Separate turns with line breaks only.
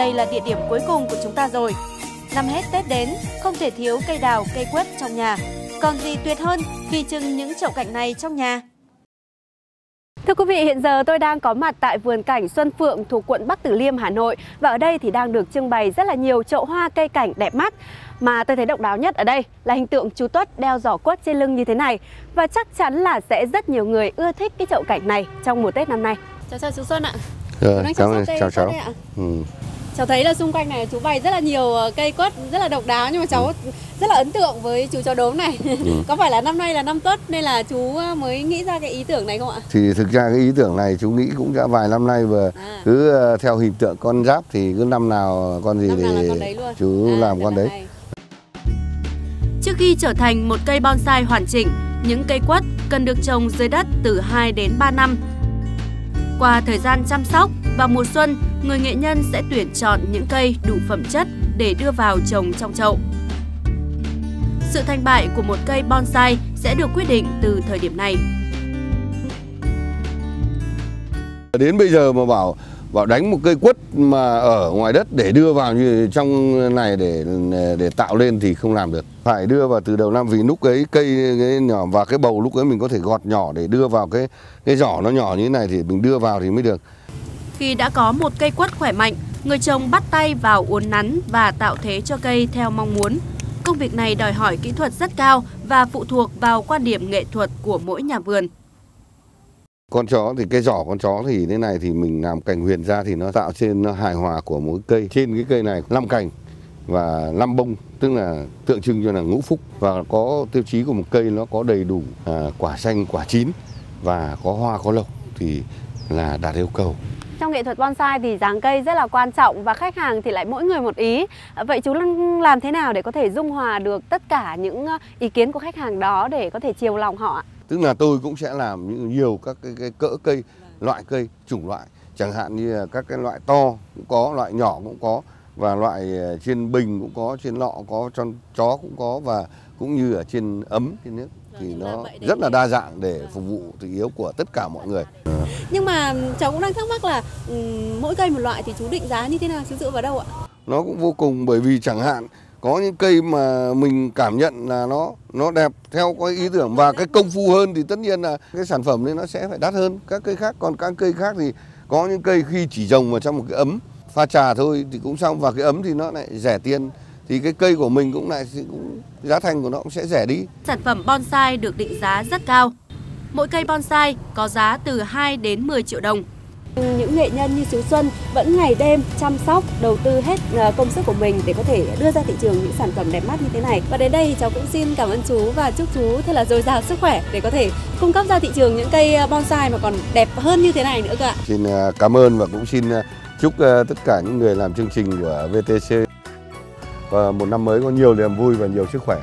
đây là địa điểm cuối cùng của chúng ta rồi. Năm hết Tết đến, không thể thiếu cây đào, cây quất trong nhà. Còn gì tuyệt hơn khi trưng những chậu cảnh này trong nhà? Thưa quý vị, hiện giờ tôi đang có mặt tại vườn cảnh Xuân Phượng thuộc quận Bắc Từ Liêm, Hà Nội và ở đây thì đang được trưng bày rất là nhiều chậu hoa cây cảnh đẹp mắt. Mà tôi thấy độc đáo nhất ở đây là hình tượng chú Tuất đeo giỏ quất trên lưng như thế này và chắc chắn là sẽ rất nhiều người ưa thích cái chậu cảnh này trong mùa Tết năm nay. Chào chào chú Xuân ạ.
Rồi, cảm ơn, chào cháu.
Ừ. Cháu thấy là xung quanh này chú bày rất là nhiều ờ, cây quất rất là độc đáo nhưng mà cháu ừ. rất là ấn tượng với chú chó đốm này. Ừ. Có phải là năm nay là năm Tuất nên là chú ờ, mới nghĩ ra cái ý tưởng này không ạ?
Thì thực ra cái ý tưởng này chú nghĩ cũng đã vài năm nay và à. cứ ờ, theo hình tượng con giáp thì cứ năm nào con gì năm thì con chú à, làm con đấy.
Trước khi trở thành một cây bonsai hoàn chỉnh, những cây quất cần được trồng dưới đất từ 2 đến 3 năm. Qua thời gian chăm sóc, vào mùa xuân, người nghệ nhân sẽ tuyển chọn những cây đủ phẩm chất để đưa vào trồng trong chậu. Sự thành bại của một cây bonsai sẽ được quyết định từ thời điểm này.
Đến bây giờ mà bảo bảo đánh một cây quất mà ở ngoài đất để đưa vào như trong này để để tạo lên thì không làm được phải đưa vào từ đầu năm vì lúc ấy cây cái nhỏ và cái bầu lúc ấy mình có thể gọt nhỏ để đưa vào cái cái giỏ nó nhỏ như thế này thì mình đưa vào thì mới được
khi đã có một cây quất khỏe mạnh người trồng bắt tay vào uốn nắn và tạo thế cho cây theo mong muốn. Công việc này đòi hỏi kỹ thuật rất cao và phụ thuộc vào quan điểm nghệ thuật của mỗi nhà vườn.
Con chó thì cái giỏ con chó thì thế này thì mình làm cành huyền ra thì nó tạo trên nó hài hòa của mỗi cây. Trên cái cây này 5 cành và 5 bông tức là tượng trưng cho là ngũ phúc. Và có tiêu chí của một cây nó có đầy đủ à, quả xanh quả chín và có hoa có lộc thì là đạt yêu cầu
trong nghệ thuật bonsai thì dáng cây rất là quan trọng và khách hàng thì lại mỗi người một ý. Vậy chú làm thế nào để có thể dung hòa được tất cả những ý kiến của khách hàng đó để có thể chiều lòng họ ạ?
tức là tôi cũng sẽ làm nhiều các cái, cái cỡ cây loại cây chủng loại chẳng hạn như là các cái loại to cũng có loại nhỏ cũng có và loại ờ, trên bình cũng có trên lọ có cho chó cũng có và cũng như ở trên ấm trên nước thì nó rất là đa dạng để phục vụ thị yếu của tất cả mọi người.
Nhưng mà cháu cũng đang thắc mắc là mỗi cây một loại thì chú định giá như thế nào chú dựa vào đâu ạ?
Nó cũng vô cùng bởi vì chẳng hạn có những cây mà mình cảm nhận là nó nó đẹp theo cái ý tưởng và cái công phu hơn thì tất nhiên là cái sản phẩm đấy nó sẽ phải đắt hơn các cây khác còn các cây khác thì có những cây khi chỉ trồng vào trong một cái ấm pha trà thôi thì cũng xong và cái ấm thì nó lại rẻ tiền thì cái cây của mình cũng lại cũng giá thành của nó cũng sẽ rẻ đi.
Sản phẩm bonsai được định giá rất cao. Mỗi cây bonsai có giá từ 2 đến 10 triệu đồng. Những nghệ nhân như chú Xuân vẫn ngày đêm chăm sóc, đầu tư hết ờ, công sức của mình để có thể đưa ra thị trường những sản phẩm đẹp mắt như thế này. Và đến đây cháu cũng xin cảm ơn chú và chúc chú thật là dồi dào sức khỏe để có thể cung cấp ra thị trường những cây ờ, bonsai mà còn đẹp hơn như thế này nữa cơ ạ.
Xin ờ, cảm ơn và cũng xin chúc tất cả những người làm chương trình của VTC và một năm mới có nhiều niềm vui và nhiều sức khỏe.